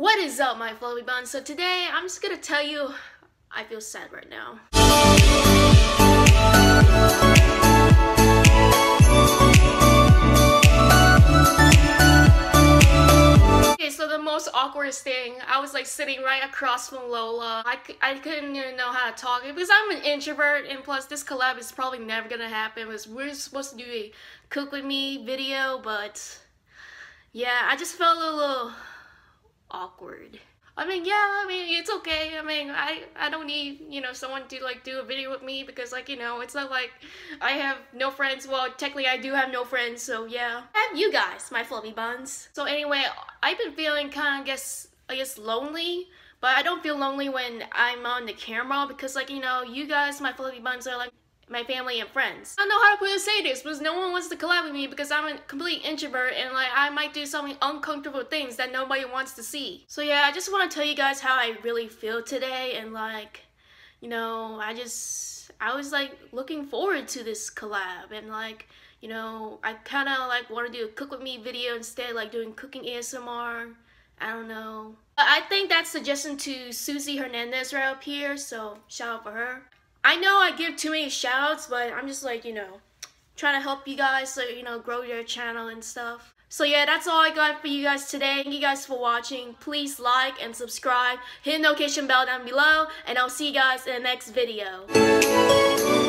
What is up, my fluffy buns? So today, I'm just gonna tell you, I feel sad right now. Okay, so the most awkwardest thing, I was like sitting right across from Lola. I, I couldn't even know how to talk because I'm an introvert and plus this collab is probably never gonna happen because we're supposed to do a cook with me video, but yeah, I just felt a little awkward. I mean, yeah, I mean, it's okay. I mean, I, I don't need, you know, someone to, like, do a video with me because, like, you know, it's not like I have no friends. Well, technically, I do have no friends, so yeah. I have you guys, my fluffy buns. So anyway, I've been feeling kind of, guess, I guess, lonely. But I don't feel lonely when I'm on the camera because, like, you know, you guys, my fluffy buns, are, like, my family and friends. I don't know how to say this because no one wants to collab with me because I'm a complete introvert and like I might do some uncomfortable things that nobody wants to see. So yeah, I just want to tell you guys how I really feel today and like, you know, I just, I was like looking forward to this collab and like, you know, I kind of like want to do a cook with me video instead like doing cooking ASMR. I don't know. I think that's suggestion to Suzi Hernandez right up here, so shout out for her. I know I give too many shoutouts, but I'm just like, you know, trying to help you guys, so, you know, grow your channel and stuff. So yeah, that's all I got for you guys today. Thank you guys for watching. Please like and subscribe. Hit the notification bell down below. And I'll see you guys in the next video.